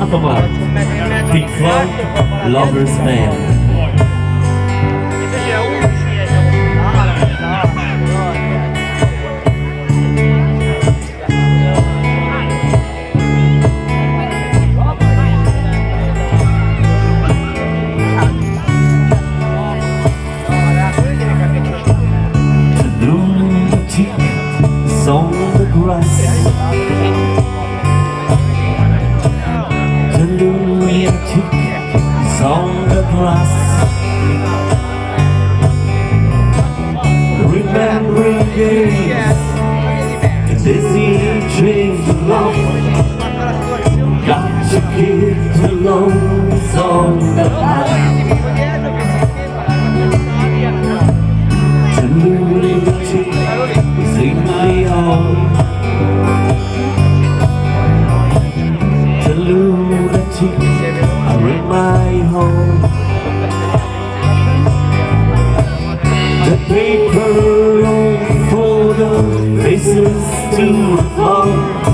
Afterward, Pink Floyd, Lover's Man. On the grass. Remembering The dizzy trains of love. Got your kids alone, it's on the path home. The paper on photo faces to the